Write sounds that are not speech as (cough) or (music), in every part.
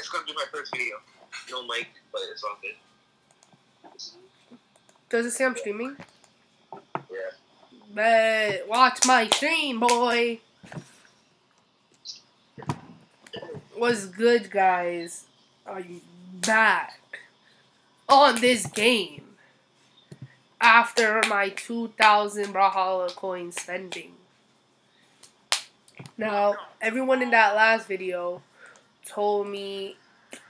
it's gonna be my first video. No mic, but it's all good. Does it say I'm streaming? Yeah. But watch my stream, boy. What's good, guys? I'm back on this game after my 2,000 Brawlhalla coin spending. Now, everyone in that last video told me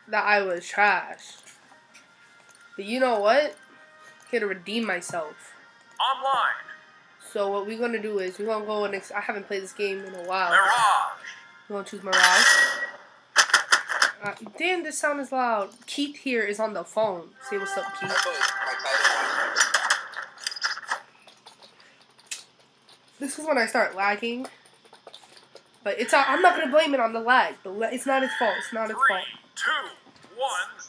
that I was trash. But you know what? I'm here to redeem myself. Online. So what we're gonna do is we're gonna go and ex- I haven't played this game in a while. Mirage. We're gonna choose Mirage. Uh, damn, this sound is loud. Keith here is on the phone. Say what's up, Keith. put my title This is when I start lagging. But it's I'm not gonna blame it on the lag. The it's not his fault. It's not his Three, fault. two, one,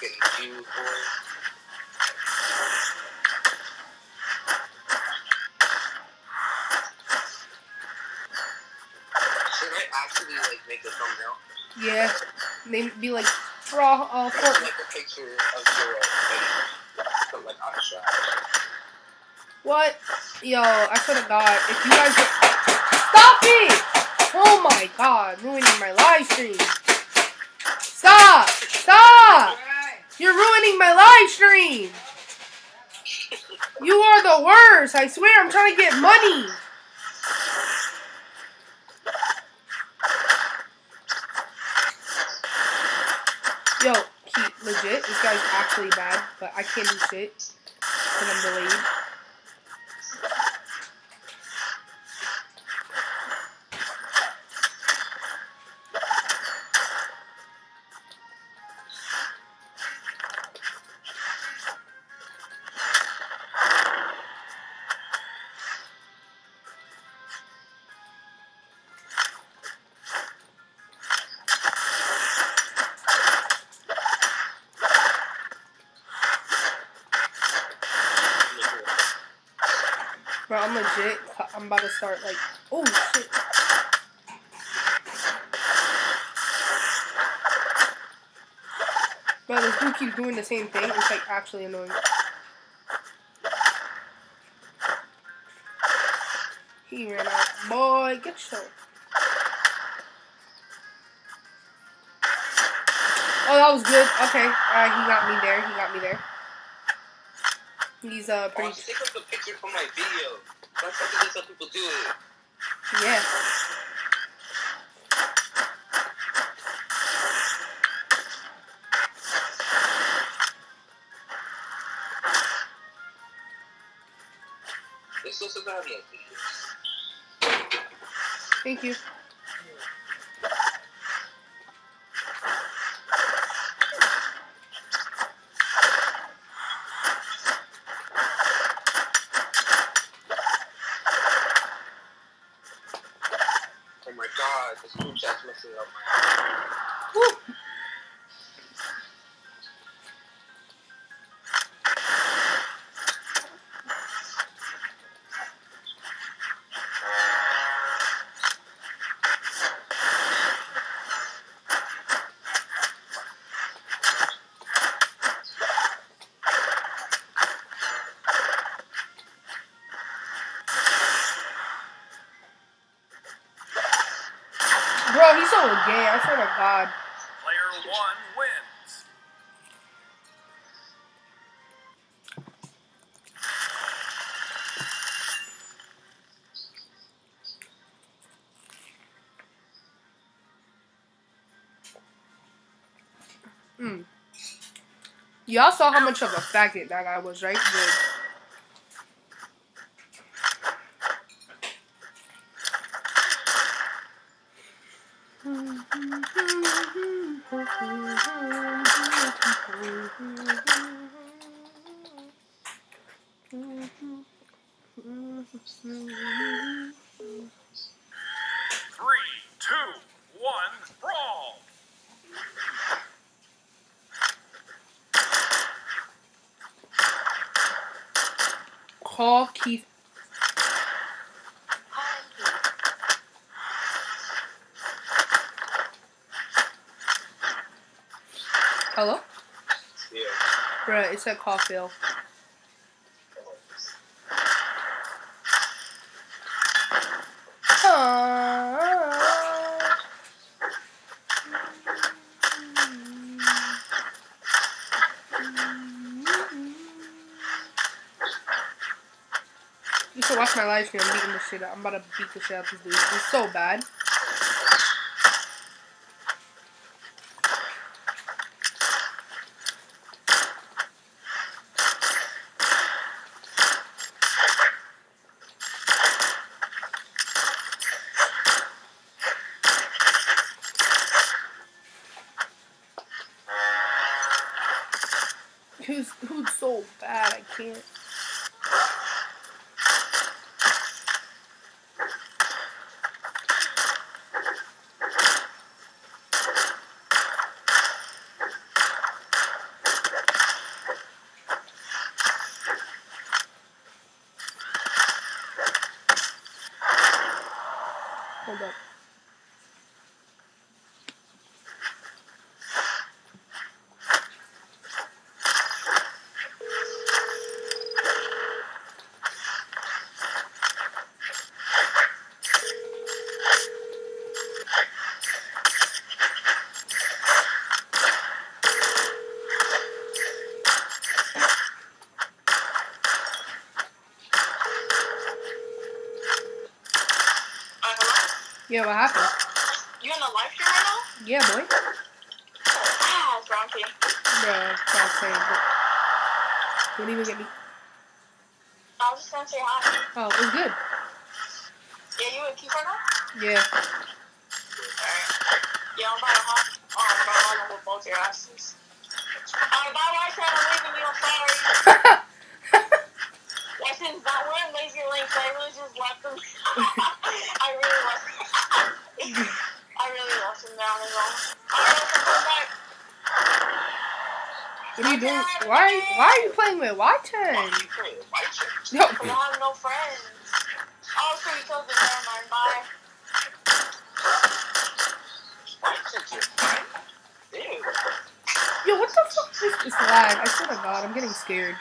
Getting you, boy. Should I actually like make a thumbnail? Yeah, they be like, raw, uh, Like, for- make a picture of your face, like on a shot. what? Yo, I swear to God, if you guys stop it! Oh my God, ruining my live stream. Stop! Stop! You're ruining my live stream. You are the worst. I swear, I'm trying to get money. Yo, he legit. This guy's actually bad, but I can't do shit because I'm. Bro, I'm legit. I'm about to start like, oh shit. Bro, this dude keeps doing the same thing. It's like actually annoying. He ran out. Boy, get your. Oh, that was good. Okay. Alright, he got me there. He got me there. He's uh Oh, pretty. take up the picture from my video. That's how some people do it. Yeah. This was about me. Thank you. Woo. Gay. I swear to God. Player one wins. Mm. Y'all saw how much of a faggot that guy was, right? Good. Three, two, one, brawl. Call Keith. Hello? Yeah. Bruh, it's said call You should watch my live stream. I'm beating this shit out. I'm about to beat the shit out of this dude. It's so bad. Who's who's so bad? I can't. Hold up. Uh, hello? Yeah, what happened? You in the live stream right now? Yeah, boy. Ah, Ronky. Bruh, that's saying, don't even get me. I was just gonna say hi. Oh, it was good. Yeah, you and Keith right now? Yeah. Alright. Yeah, I'm about to hop bro. I'm gonna whip both your asses. Uh, bye bye, Sean. I'm leaving you. I'm sorry. I since that we're lazy links, I really just left them. (laughs) I really left I really left him down as well. Alright, so come back. What are you doing? Why? Why are you playing with Why Y10? you playing white Because I have no friends. Oh, so you told them, never mind. Bye. White chicks are fine. Ew. yo, what the fuck is this lag? I swear to God, I'm getting scared.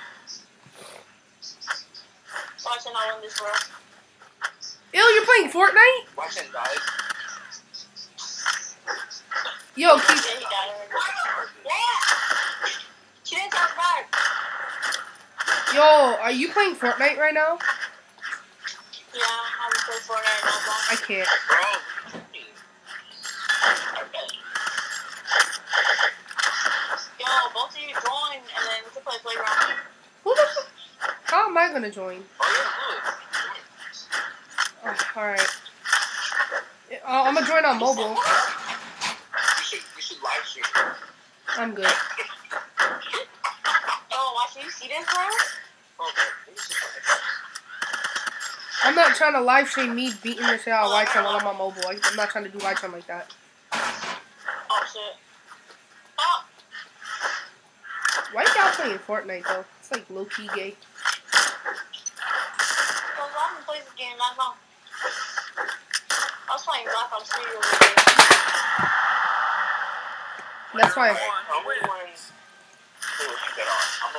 So I should not this race. Yo, you're playing Fortnite? White chick died. Yo, Yeah, keep. he got it. Yeah! She didn't touch back. Yo, are you playing Fortnite right now? Yeah, I'm playing Fortnite now, bro. I can't. Yo, both of you join, and then we can play Playground. Who the fuck? How am I gonna join? Oh, yeah, good. Oh, Alright. Uh, I'm gonna join on mobile. You should, you should live stream. I'm good. Oh, watch, you see this, bro? Okay. You should live. I'm not trying to live stream me beating shit out of Y10 while I'm on mobile. I, I'm not trying to do Y10 like that. Oh, shit. Oh, Why y'all playing Fortnite though? It's like low key gay. because I haven't played this game that long. I was playing Black Ops 3 over there. That's why. Player I'm one going. wins. Cool, keep that on. I'm gonna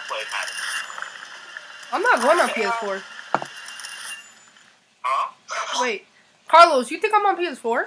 play Madden. I'm not going on PS4. Huh? Wait, Carlos, you think I'm on PS4?